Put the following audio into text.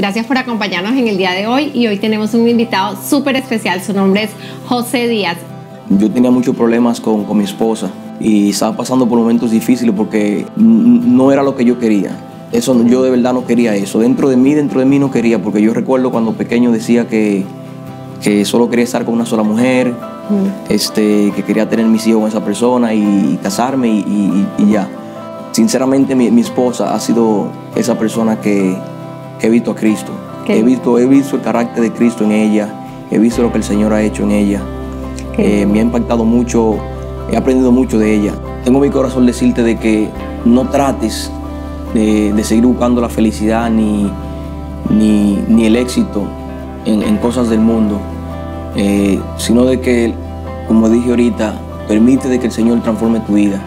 Gracias por acompañarnos en el día de hoy y hoy tenemos un invitado súper especial. Su nombre es José Díaz. Yo tenía muchos problemas con, con mi esposa y estaba pasando por momentos difíciles porque no era lo que yo quería. Eso yo de verdad no quería eso. Dentro de mí, dentro de mí no quería, porque yo recuerdo cuando pequeño decía que, que solo quería estar con una sola mujer, este, que quería tener mis hijos con esa persona y, casarme y, ya. Sinceramente mi, mi, esposa ha sido esa persona que, he visto a Cristo. He visto, he visto el carácter de Cristo en ella, he visto lo que el Señor ha hecho en ella. Eh, me ha impactado mucho, he aprendido mucho de ella. Tengo mi corazón decirte de que no trates de, seguir buscando la felicidad ni, ni, el éxito en, cosas del mundo, eh, sino de que, como dije ahorita, permite de que el Señor transforme tu vida